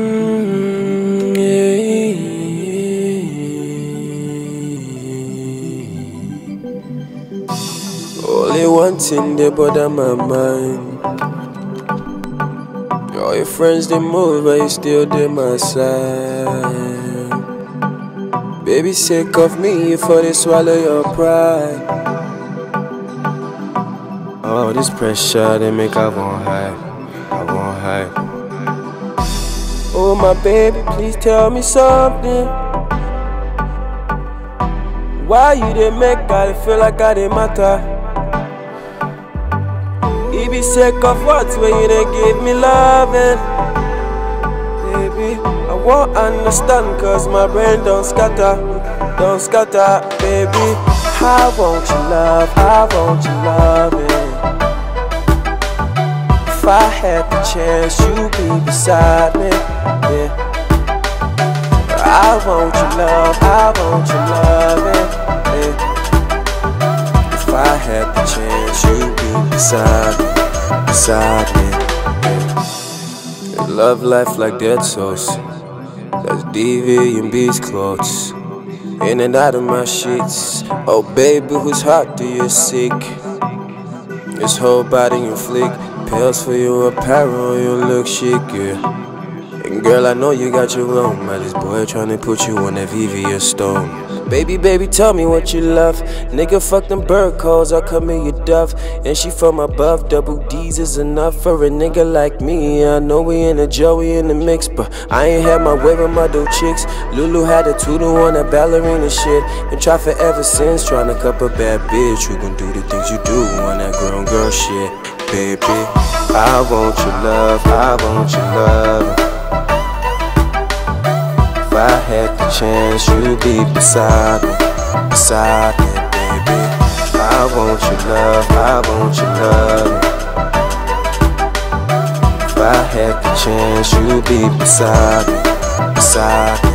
Mm, yeah. Only one thing they bother my mind. All your friends they move, but you still dey my side. Baby, sick of me for they swallow your pride. All this pressure they make I want high, I want high. Oh my baby, please tell me something. Why you dey make I feel like I dey matter? Be sick of what when you don't give me loving. Baby, I won't understand cause my brain don't scatter, don't scatter, baby. I want your love, I want your loving. If I had the chance, you'd be beside me. Yeah. I want your love, I want your loving. Yeah. If I had the chance, you'd be beside me, beside me. Yeah. Love life like dead souls. That's DV and B's clothes. In and out of my sheets. Oh baby, whose heart do you seek? This whole body you flick. Pills for your apparel, you look chic, yeah. And girl, I know you got your own, but this boy tryna put you on that VV stone. Baby, baby, tell me what you love. Nigga, fuck them bird calls, I'll come in your dove. And she from above, double D's is enough for a nigga like me. I know we in a Joey in the mix, but I ain't had my way with my dope chicks. Lulu had a two to one, a ballerina shit. Been try forever since, trying to cup a bad bitch. Who gon' do the things you do on that grown girl shit, baby? I want your love, I want your love. I had the chance, you'd be beside me, beside me, baby. I want your love, I want your love. If I had the chance, you'd be beside me, beside me.